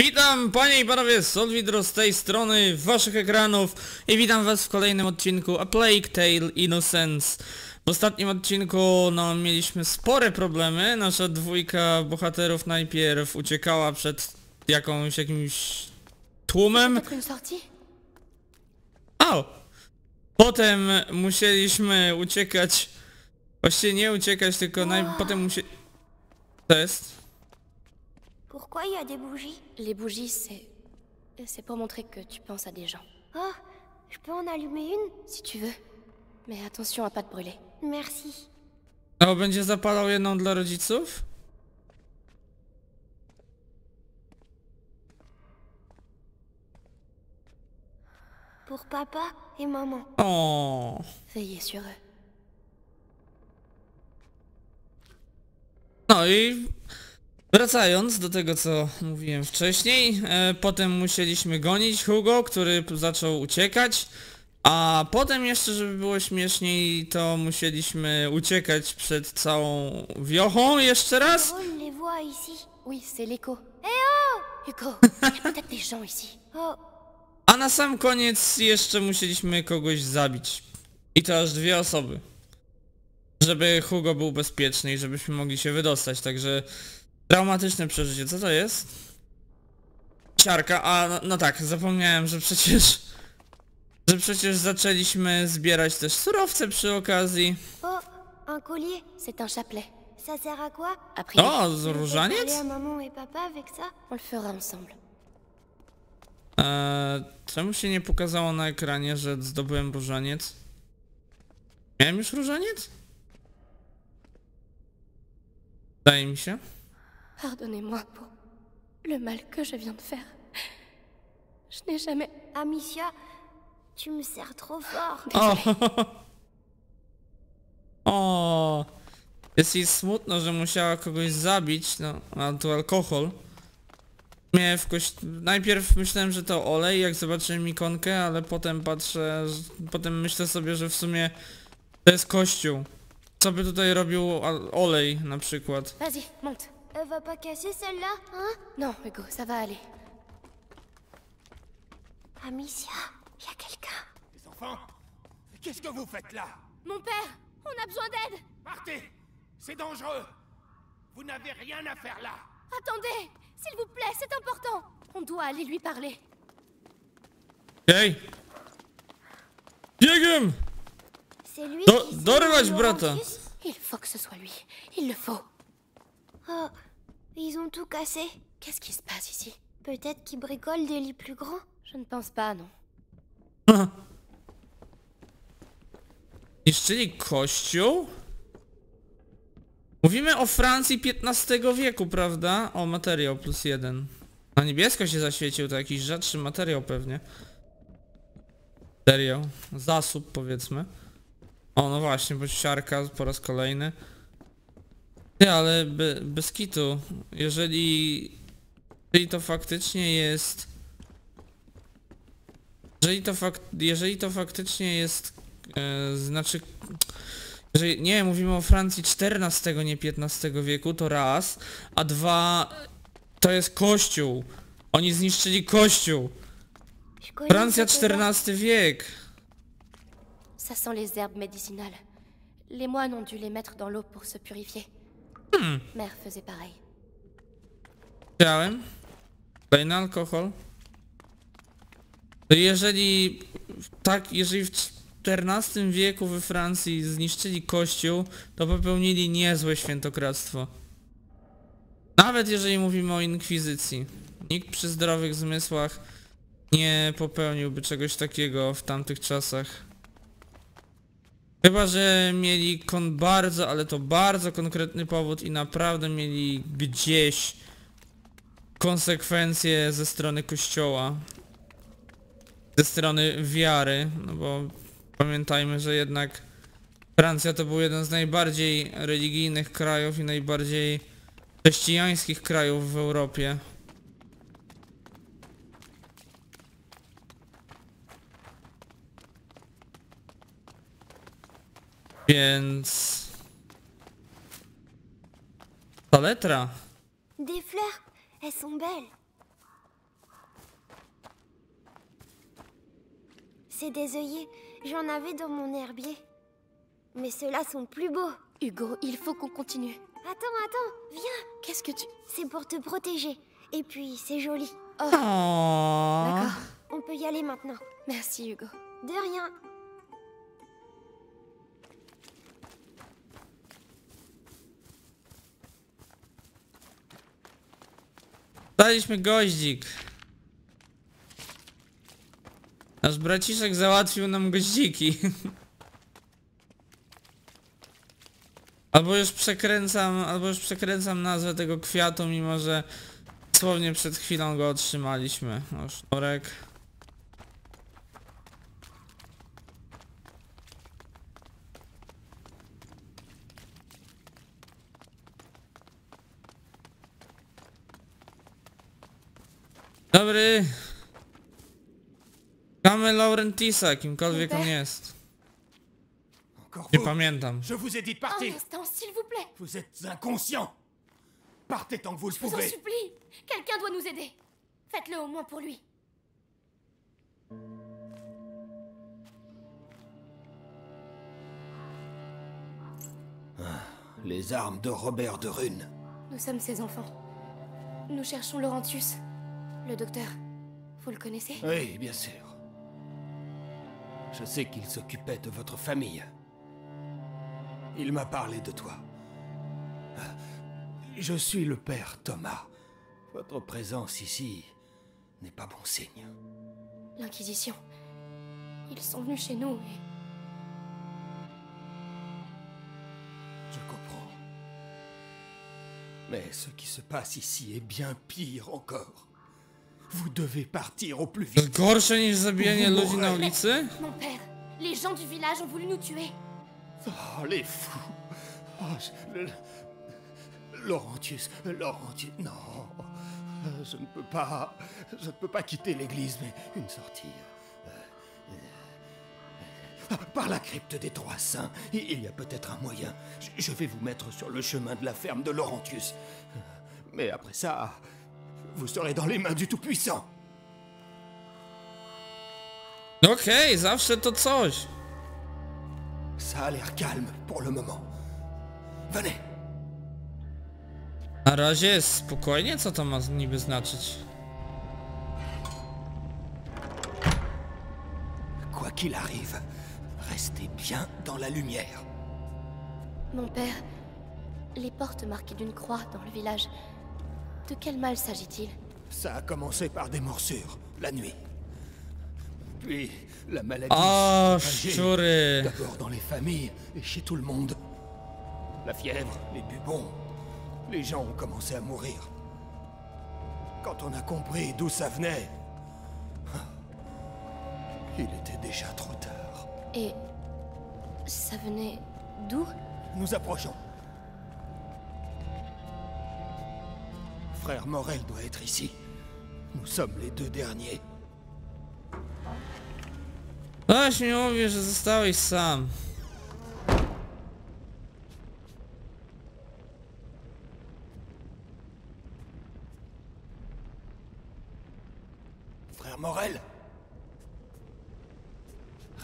Witam panie i panowie, Solwidro z tej strony waszych ekranów i witam was w kolejnym odcinku A Plague Tale Innocence. W ostatnim odcinku no mieliśmy spore problemy, nasza dwójka bohaterów najpierw uciekała przed jakąś jakimś tłumem. O! Potem musieliśmy uciekać, właściwie nie uciekać, tylko naj... potem musie... To jest? Pourquoi il y a des bougies? Les bougies, c'est... C'est pour montrer que tu penses à des gens. Oh, je peux en allumer une? Si tu veux. Mais attention à pas te brûler. Merci. Będzie zapalał jedną dla rodziców? Pour papa et maman. O. Veillez sur eux. No i wracając do tego co mówiłem wcześniej, e, potem musieliśmy gonić Hugo, który zaczął uciekać, a potem jeszcze, żeby było śmieszniej, to musieliśmy uciekać przed całą wiochą jeszcze raz. On les voit ici. Oui, c'est l'écho. Eh oh Hugo, il y a peut-être des gens ici. Oh, A na sam koniec jeszcze musieliśmy kogoś zabić. I to aż dwie osoby. Żeby Hugo był bezpieczny i żebyśmy mogli się wydostać, także traumatyczne przeżycie. Co to jest? Siarka, a no, no tak, zapomniałem, że przecież... Że przecież zaczęliśmy zbierać też surowce przy okazji. oh, un collier. C'est un chapelet. Ça sert à quoi A priori, O, z różaniec? Eee, czemu się nie pokazało na ekranie, że zdobyłem różaniec? Miałem już różaniec? Wydaje mi się. Pardonnez-moi pour le mal que je viens de faire. Je n'ai jamais... Amicia, tu me sers trop fort. O! o! Jest jej smutno, że musiała kogoś zabić, no, a tu alkohol. Mnie w kość... Najpierw myślałem, że to olej, jak zobaczyłem ikonkę, ale potem patrzę, potem myślę sobie, że w sumie to jest kościół. Co by tutaj robił olej na przykład? Vas-y, monte. Elle va pas casser celle-là, hein Non, Hugo, ça va aller. Amicia, il y a quelqu'un. Les enfants Qu'est-ce que vous faites là? Mon père, on a besoin d'aide Partez C'est dangereux Vous n'avez rien à faire là Attendez S'il vous plaît, c'est important On doit aller lui parler. Hej! Biegiem! C'est lui Do- qui dorwać brata. Il faut que ce soit lui. Il le faut. Oh, ils ont tout cassé. Qu'est-ce qui se passe ici Peut-être qu'ils bricolent des lits plus grands. Je ne pense pas, non. Niszczyli kościół? Mówimy o Francji XV wieku, prawda? O, materiał plus jeden. Na niebiesko się zaświecił, to jakiś rzadszy materiał pewnie. Materiał. Zasób powiedzmy. O, no właśnie, bo siarka po raz kolejny. Nie, ale be, bez kitu. Jeżeli... Jeżeli to faktycznie jest... Jeżeli to, fak, jeżeli to faktycznie jest... E, znaczy... Jeżeli, nie, mówimy o Francji XIV, nie XV wieku, to raz. A dwa... To jest kościół. Oni zniszczyli kościół. Francja. XIV wiek. Ça sent les herbes médicinales. Les moines ont dû les mettre dans l'eau pour se purifier. Mère faisait alkohol. Jeżeli tak, jeżeli w XIV wieku we Francji zniszczyli kościół, to popełnili niezłe świętokradztwo. Nawet jeżeli mówimy o inkwizycji. Nikt przy zdrowych zmysłach nie popełniłby czegoś takiego w tamtych czasach. Chyba, że mieli kon bardzo, ale to bardzo konkretny powód i naprawdę mieli gdzieś konsekwencje ze strony kościoła. Ze strony wiary, no bo pamiętajmy, że jednak Francja to był jeden z najbardziej religijnych krajów i najbardziej chrześcijańskich krajów w Europie. Więc... Paletra. Des fleurs, elles sont belles. C'est des œillets, j'en avais dans mon herbier. Mais ceux-là sont plus beaux. Hugo, il faut qu'on continue. Attends, attends, viens. Qu'est-ce que tu... C'est pour te protéger. Et puis, c'est joli. Oh. D'accord. On peut y aller maintenant. Merci, Hugo. De rien. Daliśmy goździk. Nasz braciszek załatwił nam goździki. Albo już przekręcam, albo już przekręcam nazwę tego kwiatu, mimo że dosłownie przed chwilą go otrzymaliśmy. O, sznurek. Dobry. Szukamy Laurentisa, kimkolwiek on jest. Nie pamiętam. Je vous ai dit de Un partir instant, s'il vous plaît. Vous êtes inconscient Partez tant que vous le Je vous en pouvez supplie. Quelqu'un doit nous aider. Faites-le au moins pour lui. Les armes de Robert de Rune. Nous sommes ses enfants. Nous cherchons Laurentius. Le docteur. Vous le connaissez? Oui, bien sûr. Je sais qu'il s'occupait de votre famille. Il m'a parlé de toi. Je suis le père Thomas. Votre présence ici n'est pas bon signe. L'Inquisition. Ils sont venus chez nous et... Je comprends. Mais ce qui se passe ici est bien pire encore. Vous devez partir au plus vite. gorsze niż zabijanie ludzi na ulicy? Mon père, les gens du village ont voulu nous tuer. Oh, les fous. Oh, je- le- Laurentius, Laurentius, non. Euh, Je ne peux pas, je ne peux pas quitter l'église, mais une sortie. euh, euh, Par la crypte des Trois Saints, il y a peut-être un moyen. Je- Je vais vous mettre sur le chemin de la ferme de Laurentius. Mais après ça, vous serez dans les mains du Tout-Puissant. Okej, zawsze to coś. Ça a l'air calme pour le moment. Venez. Na razie jest spokojnie, co to ma niby znaczyć? Quoi qu'il arrive, restez bien dans la lumière. Mon père, les portes marquées d'une croix dans le village. De quel mal s'agit-il Ça a commencé par des morsures, la nuit. Puis, la maladie O, s'est propagée, szczury. D'abord dans les familles et chez tout le monde. La fièvre, les bubons, les gens ont commencé à mourir. Quand on a compris d'où ça venait, il était déjà trop tard. Et... ça venait d'où Nous approchons. Frère Morel doit être ici. Nous sommes les deux derniers. Ktoś mi mówi, że zostałeś sam. Frère Morel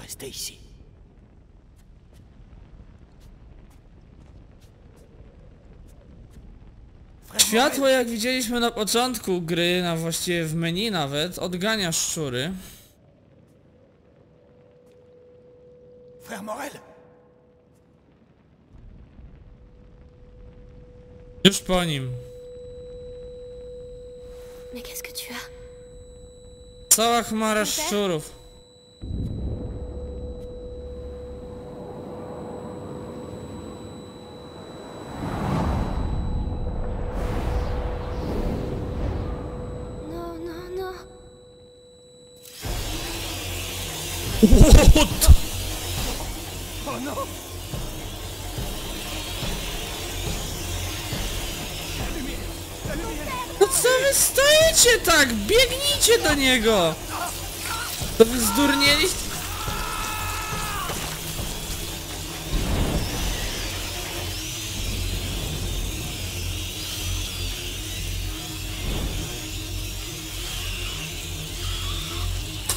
Restez ici. Światło, jak widzieliśmy na początku gry, na właściwie w menu nawet, odgania szczury. Frère Morel Już po nim. Cała chmara szczurów. Oh non No co wy stoicie tak? Biegnijcie do niego! To wy zdurnieliście?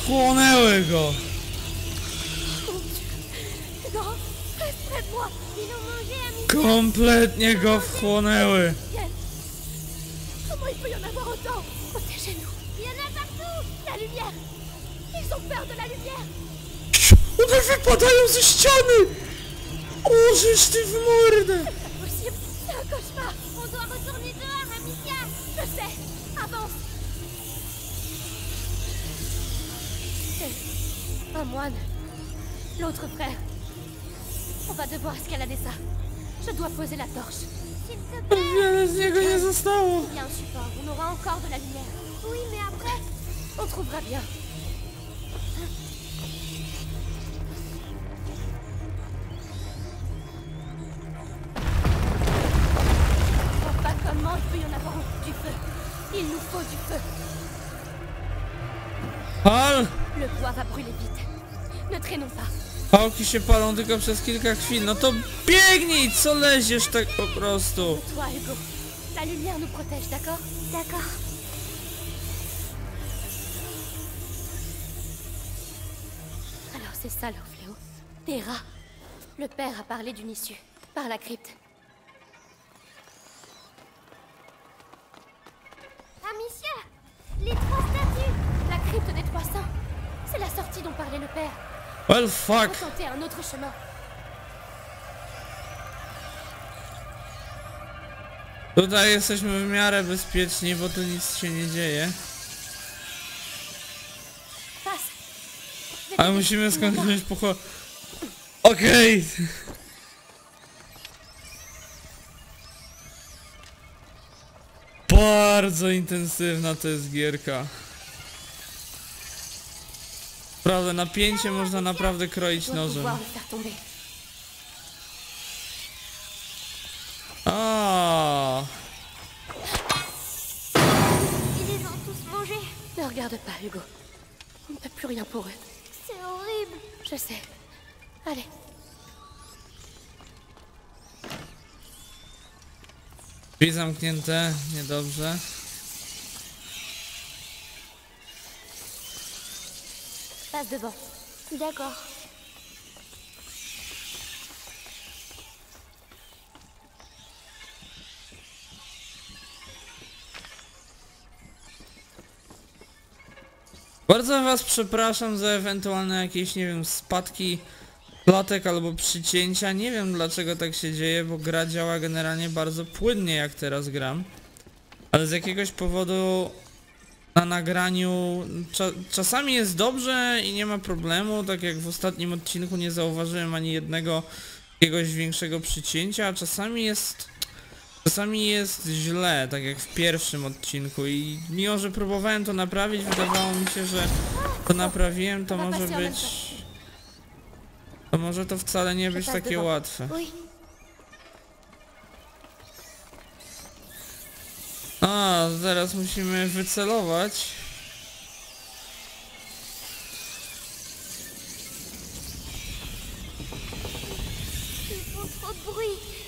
Chłonęły go! Kompletnie go wchłonęły. Comment il peut y en avoir autant Protégez-nous Il y en a partout. La lumière Ils ont peur de la lumière One wypadają ze ściany! O, żeż ty w mordę! Pas possible C'est un cauchemar On doit retourner dehors, Amicia. Je sais Avance C'est un moine. L'autre frère. On va devoir escalader ça. Je dois poser la torche. S'il te plaît. Il y a un support, on aura encore de la lumière. Oui, mais après. On trouvera bien. Pałki się palą tylko przez kilka chwil. No to biegnij! Co leziesz tak po prostu? La lumière nous protège, d'accord D'accord. Alors c'est ça leur fléau. Des rats. Le père a parlé d'une issue. Par la crypte. Amicia. Les trois statues. La crypte des 300. C'est la sortie dont parlait le père. Well fuck! Tenter un autre chemin. Tutaj jesteśmy w miarę bezpieczni, bo tu nic się nie dzieje. Ale musimy skończyć pocho... Okej! Bardzo intensywna to jest gierka. Prawda, napięcie można naprawdę kroić nożem. pouvoir le faire tomber. A, Ils les ont tous mangés. Ne regarde pas, Hugo. On ne peut plus rien pour eux. C'est horrible. Je sais. Allez. drzwi zamknięte, niedobrze. Passe devant. D'accord. Bardzo was przepraszam za ewentualne jakieś, nie wiem, spadki klatek albo przycięcia. Nie wiem dlaczego tak się dzieje, bo gra działa generalnie bardzo płynnie jak teraz gram. Ale z jakiegoś powodu na nagraniu. Cza czasami jest dobrze i nie ma problemu, tak jak w ostatnim odcinku nie zauważyłem ani jednego jakiegoś większego przycięcia, a czasami jest czasami jest źle, tak jak w pierwszym odcinku. I mimo, że próbowałem to naprawić, wydawało mi się, że to naprawiłem, to może być to może to wcale nie być takie łatwe. A, teraz musimy wycelować.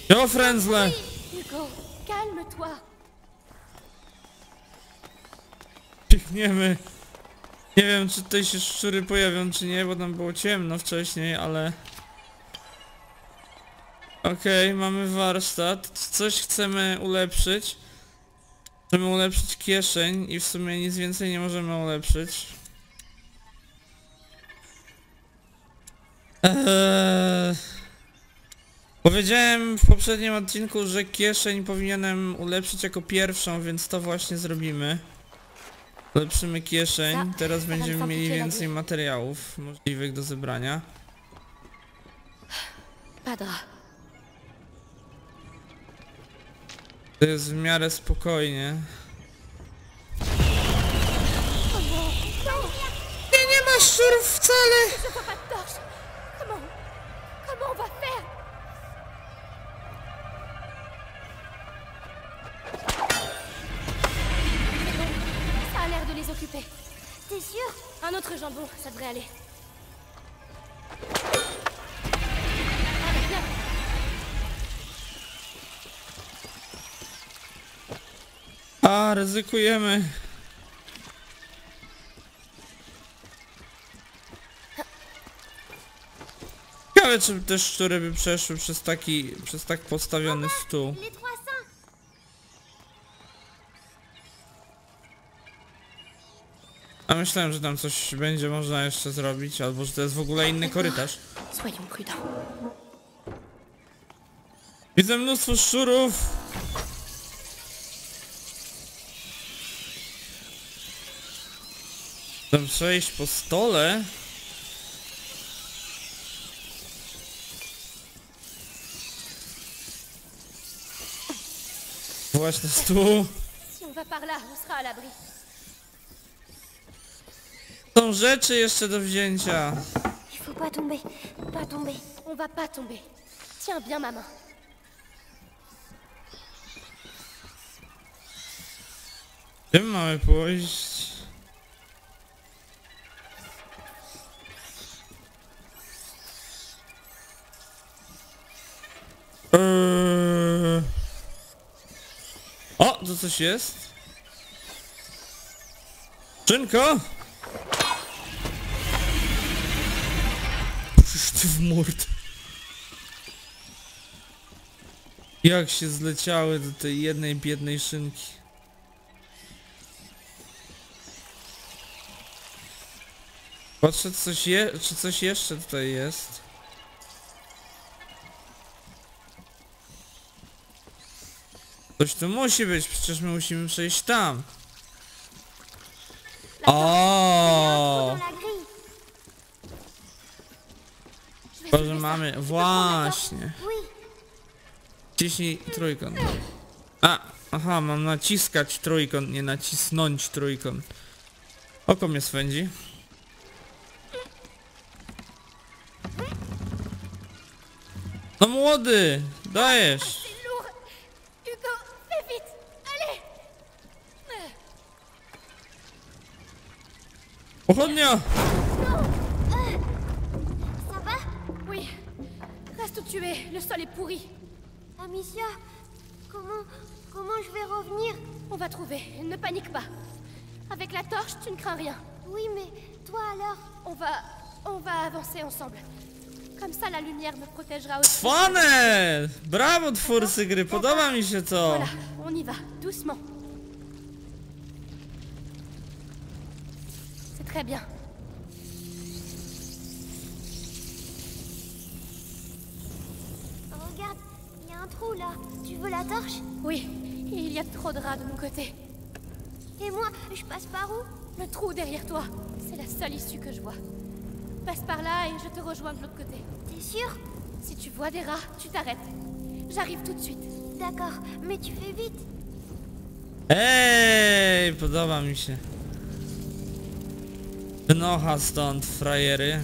Jo, frędzle! Hugo, calme-toi. Pichniemy. Nie wiem, czy tutaj się szczury pojawią, czy nie, bo tam było ciemno wcześniej, ale... Okej, mamy warsztat. Coś chcemy ulepszyć. Chcemy ulepszyć kieszeń i w sumie nic więcej nie możemy ulepszyć. Eee... Powiedziałem w poprzednim odcinku, że kieszeń powinienem ulepszyć jako pierwszą, więc to właśnie zrobimy. Ulepszymy kieszeń, teraz będziemy mieli więcej materiałów możliwych do zebrania. Padra. To jest w miarę spokojnie. Nie, nie ma szczurów wcale! Je vois pas de torche. Comment Comment on va faire Ça a l'air de les occuper. T'es sûr? Un autre jambon, ça devrait aller. A, ryzykujemy. Ciekawe, czy te szczury by przeszły przez taki, przez tak postawiony stół. A myślałem, że tam coś będzie można jeszcze zrobić, albo że to jest w ogóle inny korytarz. Widzę mnóstwo szczurów! Chcę przejść po stole. Właśnie stół. Są rzeczy jeszcze do wzięcia. Il faut pas tomber, pas tomber. On va pas tomber. Tiens bien ma main. Gdzie my mamy pójść? Eee... O, to coś jest? Czynko? Przecież ty w mord. Jak się zleciały do tej jednej biednej szynki. Patrzę, coś je, czy coś jeszcze tutaj jest. Coś tu musi być, przecież my musimy przejść tam. O, Dans la grille. Je vais to, soulever że ça. mamy, właśnie. Ciśnij trójkąt. A, aha, mam naciskać trójkąt, nie nacisnąć trójkąt. Oko mnie swędzi. No młody, dajesz. Ça va Oui. Reste où tu es, le sol est pourri. Amicia, comment, comment je vais revenir? On va trouver, ne panique pas. Avec la torche, tu ne crains rien. Oui, mais toi alors? On va... on va avancer ensemble. Comme ça, la lumière me protégera aussi. Fane! Brawo twórcy gry, podoba mi się to. Voilà, on y va, doucement. Côté. Et moi, je passe par où? Le trou derrière toi, c'est la seule issue que je vois. Passe par là et je te rejoins de l'autre côté. T'es sûr? Si tu vois des rats, tu t'arrêtes. J'arrive tout de suite. D'accord, mais tu fais vite. Ej, podoba mi się. Stąd, frajery.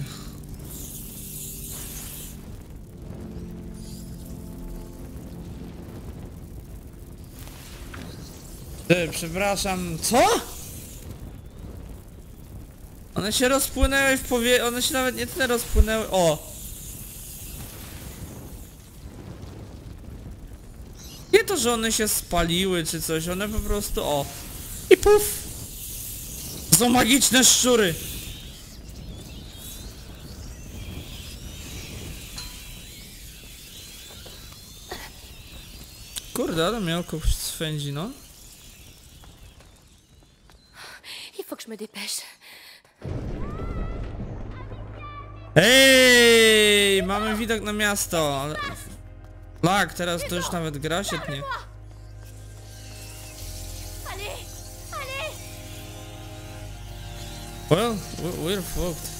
Ty, przepraszam, co? One się rozpłynęły w powie... One się nawet nie tyle rozpłynęły... O! Nie to, że one się spaliły czy coś, one po prostu o. I puf! Są magiczne szczury! Kurde, ale mnie oko swędzi, no. Il faut que je me dépêche. Ej, mamy widok na miasto. Lak, teraz to już nawet gra świetnie. Well, we- we're fucked.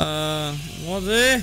Eee, młody?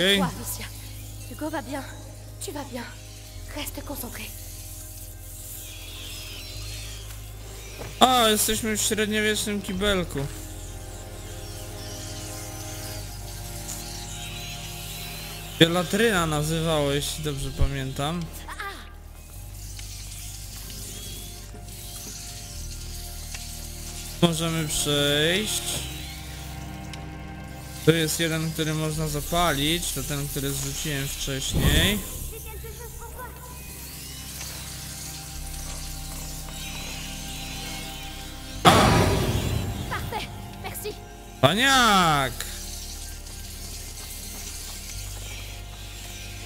Alicia. Hugo va bien. Tu vas bien. Reste concentré. A, jesteśmy w średniowiecznym kibelku. Latryna nazywało, jeśli dobrze pamiętam. Możemy przejść. Tu jest jeden, który można zapalić, to ten, który zrzuciłem wcześniej. Paniak!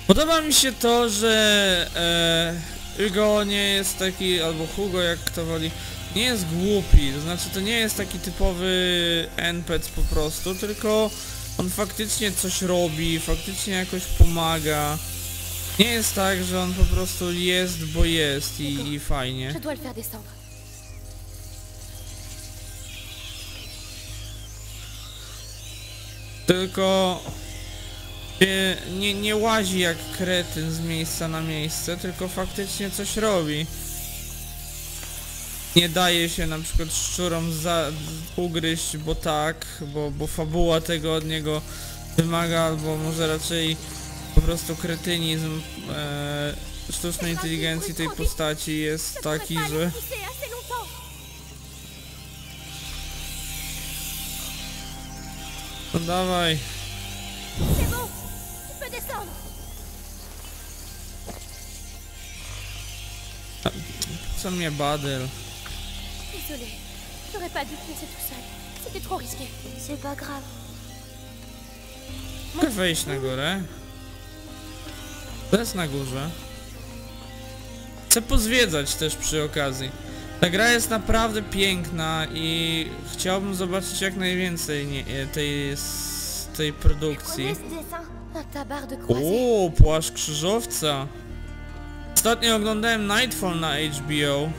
Podoba mi się to, że e, Hugo nie jest taki, albo Hugo jak kto woli, nie jest głupi, to znaczy to nie jest taki typowy NPC po prostu, tylko on faktycznie coś robi, faktycznie jakoś pomaga. Nie jest tak, że on po prostu jest, bo jest i, i fajnie. Tylko nie, nie, nie łazi jak kretyn z miejsca na miejsce, tylko faktycznie coś robi. Nie daje się na przykład szczurom za, ugryźć, bo tak, bo, bo fabuła tego od niego wymaga, albo może raczej po prostu kretynizm e, sztucznej inteligencji tej postaci jest taki, że... No dawaj. Co mnie badyl? Désolée. J'aurais pas dû te laisser tout seul. C'était trop risqué. C'est pas grave. Mogę wejść na górę. To jest na górze. Chcę pozwiedzać też przy okazji. Ta gra jest naprawdę piękna i chciałbym zobaczyć jak najwięcej nie, e, tej, tej produkcji. O, płaszcz krzyżowca. Ostatnio oglądałem Nightfall na HBO,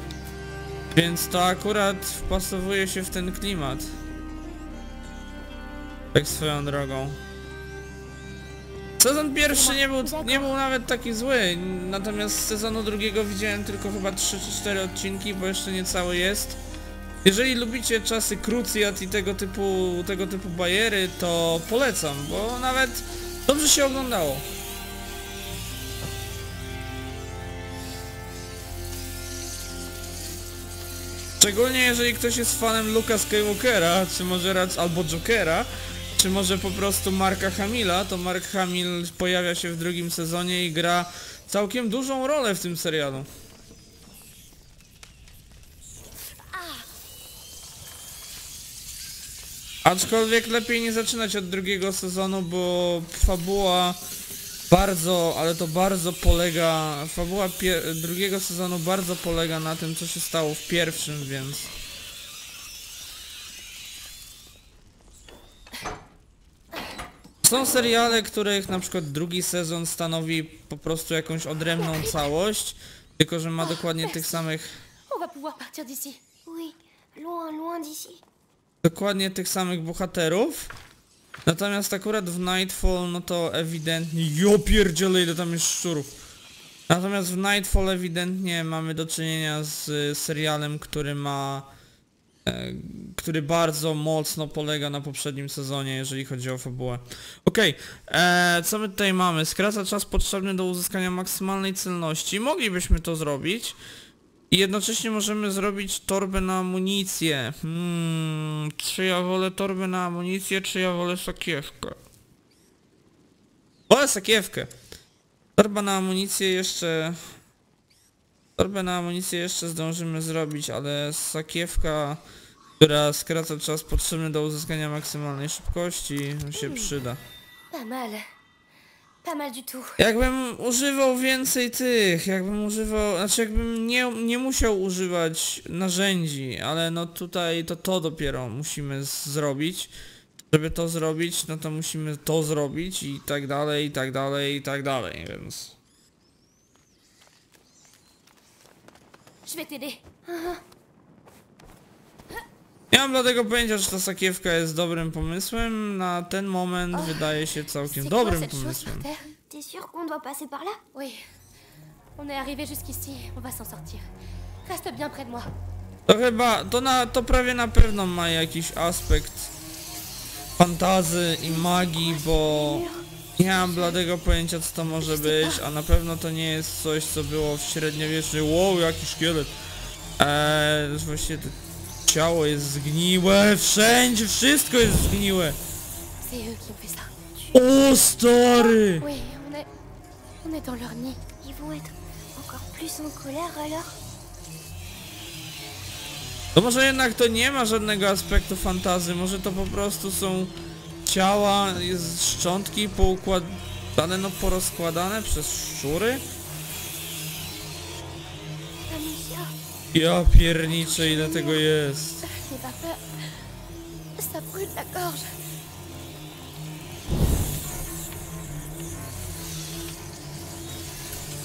więc to akurat wpasowuje się w ten klimat. Tak swoją drogą. Sezon pierwszy nie był, nie był nawet taki zły, natomiast z sezonu drugiego widziałem tylko chyba 3 czy 4 odcinki, bo jeszcze nie cały jest. Jeżeli lubicie czasy krucjat i tego typu, tego typu bajery, to polecam, bo nawet dobrze się oglądało. Szczególnie jeżeli ktoś jest fanem Luka Skywalkera, czy może raczej albo Jokera, czy może po prostu Marka Hamila, to Mark Hamill pojawia się w drugim sezonie i gra całkiem dużą rolę w tym serialu. Aczkolwiek lepiej nie zaczynać od drugiego sezonu, bo fabuła bardzo, ale to bardzo polega, fabuła drugiego sezonu bardzo polega na tym, co się stało w pierwszym, więc... Są seriale, których na przykład drugi sezon stanowi po prostu jakąś odrębną całość, tylko że ma dokładnie tych samych, dokładnie tych samych bohaterów. Natomiast akurat w Nightfall, no to ewidentnie, jo pierdziele ile tam jest szczurów. Natomiast w Nightfall ewidentnie mamy do czynienia z y, serialem, który ma, e, który bardzo mocno polega na poprzednim sezonie, jeżeli chodzi o fabułę. Okej, e, co my tutaj mamy? Skraca czas potrzebny do uzyskania maksymalnej celności. Moglibyśmy to zrobić. I jednocześnie możemy zrobić torbę na amunicję. Hmm, czy ja wolę torbę na amunicję, czy ja wolę sakiewkę? Wolę sakiewkę. Torba na amunicję jeszcze... Torbę na amunicję jeszcze zdążymy zrobić, ale sakiewka, która skraca czas potrzebny do uzyskania maksymalnej szybkości, się przyda. Pas du tout. Jakbym używał więcej tych, jakbym używał, znaczy jakbym nie, nie musiał używać narzędzi, ale no tutaj to to dopiero musimy zrobić. Żeby to zrobić, no to musimy to zrobić i tak dalej, i tak dalej, i tak dalej, więc... Je vais t'aider. Nie mam dlatego pojęcia, że ta sakiewka jest dobrym pomysłem. Na ten moment wydaje się całkiem dobrym pomysłem. T'es sûr qu'on doit passer par là Oui. On est arrivé jusqu'ici, on va s'en sortir. Reste bien près de moi. To chyba, to, na, to prawie na pewno ma jakiś aspekt fantazy i magii, bo nie mam bladego pojęcia co to może być, a na pewno to nie jest coś co było w średniowieczu. Wow, jaki szkielet. Eee, właściwie to ciało jest zgniłe, wszędzie, wszystko jest zgniłe. O stary! To może jednak to nie ma żadnego aspektu fantazy, może to po prostu są ciała, jest szczątki poukładane, no porozkładane przez szczury? Ja pierniczę ile tego jest.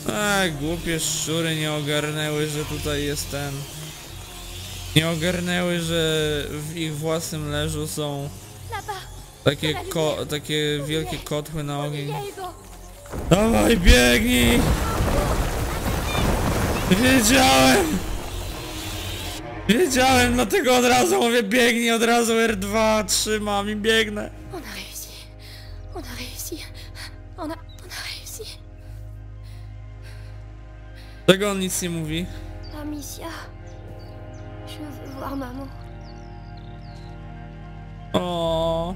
A, głupie szczury nie ogarnęły, że tutaj jest ten... Nie ogarnęły, że w ich własnym leżu są takie ko takie wielkie kotły na ogień. Dawaj, biegnij! Wiedziałem! Wiedziałem, dlatego od razu mówię biegnij, od razu R2 trzymam i biegnę. On a réussi. On a réussi. On a... On a réussi. Tego on nic nie mówi. Amicia. Je veux voir maman. O,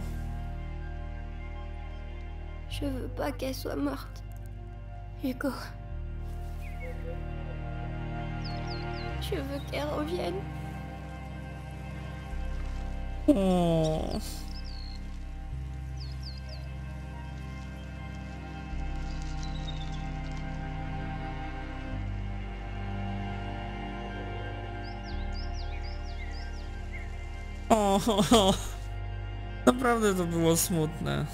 Je veux pas qu'elle soit morte. Hugo. Je veux qu'elle revienne. O. O, naprawdę to było smutne.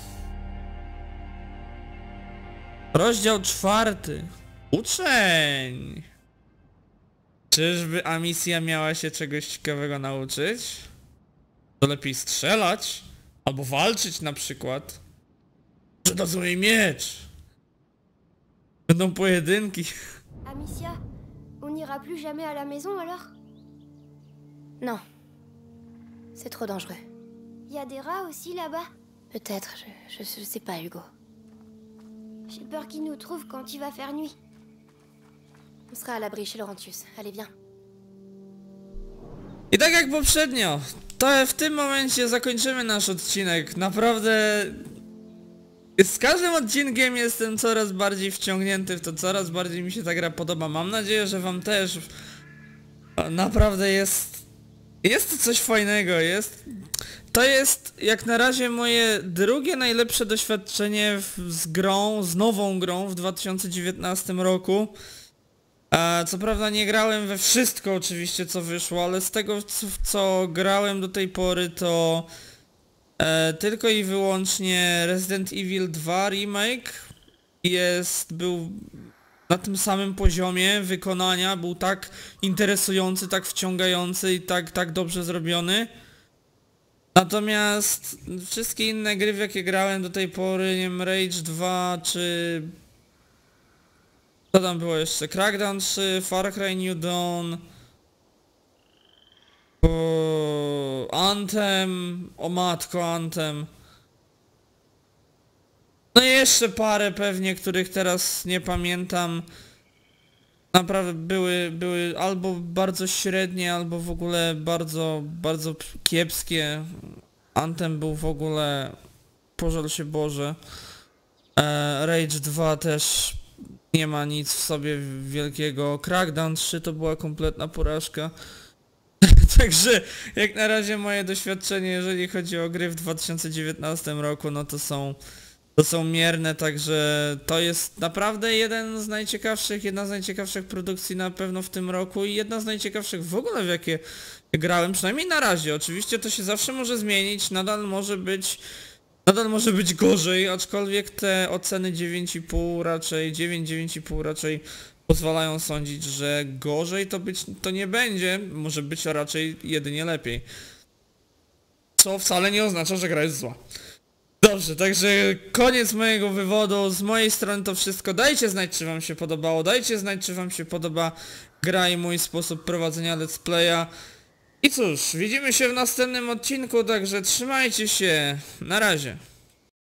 Rozdział czwarty. Uczeń. Czyżby Amisja miała się czegoś ciekawego nauczyć? To lepiej strzelać? Albo walczyć na przykład? Że dadzą jej miecz? Będą pojedynki. Amicia, on n'ira plus jamais à la maison alors? Non. C'est trop dangereux. Y a des rats aussi là-bas? Peut-être, je, je, je sais pas, Hugo. J'ai peur qu'ils nous trouvent quand il va faire nuit. On sera à l'abri chez Laurentius. Allez, viens. I tak jak poprzednio, to w tym momencie zakończymy nasz odcinek. Naprawdę... Z każdym odcinkiem jestem coraz bardziej wciągnięty w to, coraz bardziej mi się ta gra podoba. Mam nadzieję, że wam też. Naprawdę jest... Jest to coś fajnego, jest... To jest jak na razie moje drugie najlepsze doświadczenie w, z grą, z nową grą w 2019 roku. Co prawda nie grałem we wszystko oczywiście co wyszło, ale z tego co, co grałem do tej pory to e, tylko i wyłącznie Resident Evil 2 remake jest, był na tym samym poziomie wykonania, był tak interesujący, tak wciągający i tak, tak dobrze zrobiony. Natomiast wszystkie inne gry w jakie grałem do tej pory, nie wiem, Rage 2 czy co tam było jeszcze? Crackdown 3, Far Cry New Dawn, o, Anthem, o matko Anthem. No i jeszcze parę pewnie, których teraz nie pamiętam. Naprawdę były, były albo bardzo średnie, albo w ogóle bardzo, bardzo kiepskie. Anthem był w ogóle, pożal się Boże. E, Rage 2 też nie ma nic w sobie wielkiego. Crackdown 3 to była kompletna porażka. Także jak na razie moje doświadczenie, jeżeli chodzi o gry w 2019 roku, no to są to są mierne, także to jest naprawdę jeden z najciekawszych, jedna z najciekawszych produkcji na pewno w tym roku i jedna z najciekawszych w ogóle w jakie grałem, przynajmniej na razie. Oczywiście to się zawsze może zmienić, nadal może być Nadal może być gorzej, aczkolwiek te oceny 9,5 raczej, 9, 9,5 raczej pozwalają sądzić, że gorzej to być to nie będzie, może być raczej jedynie lepiej. Co wcale nie oznacza, że gra jest zła. Dobrze, także koniec mojego wywodu, z mojej strony to wszystko, dajcie znać czy wam się podobało, dajcie znać czy wam się podoba gra i mój sposób prowadzenia let's playa. I cóż, widzimy się w następnym odcinku, także trzymajcie się. Na razie.